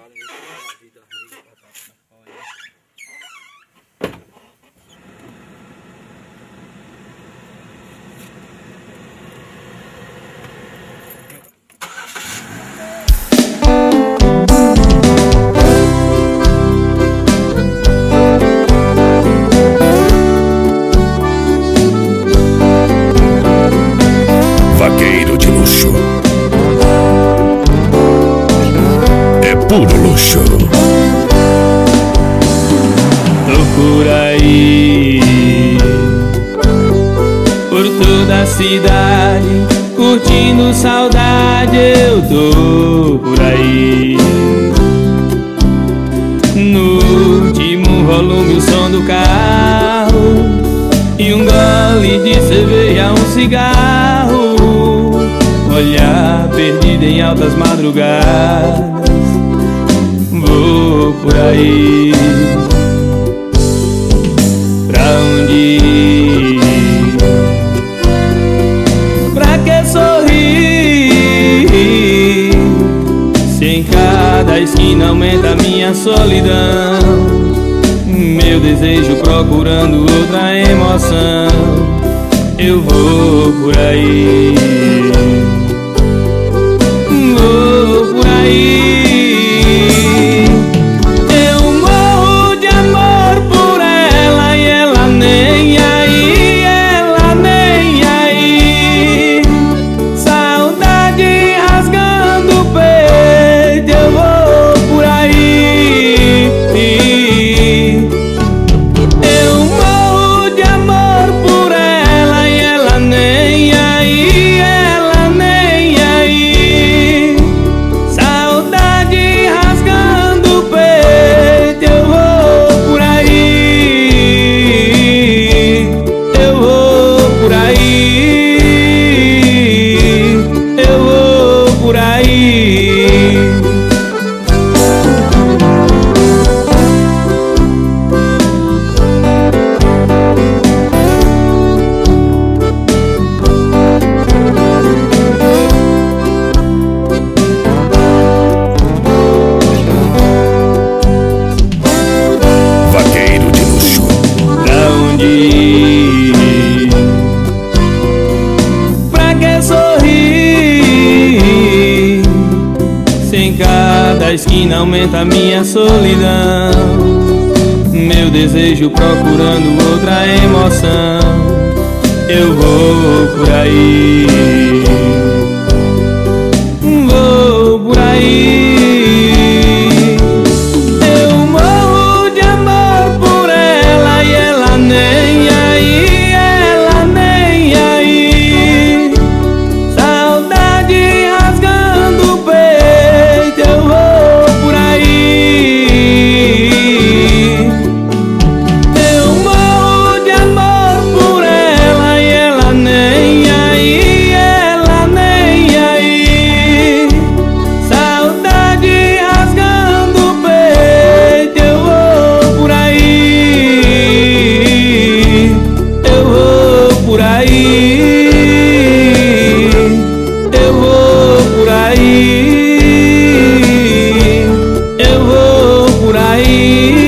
Fala aí puro luxo. Tô por aí. Por toda a cidade Curtindo saudade Eu tô por aí. No último volume o som do carro E um gole de cerveja, um cigarro. Olhar perdido em altas madrugadas por aí Pra onde? Pra que sorrir? Se em cada esquina aumenta minha solidão Meu desejo procurando outra emoção Eu vou por aí cada esquina aumenta minha solidão. Meu desejo procurando outra emoção. Eu Vou por aí aí, eu vou por aí, eu vou por aí.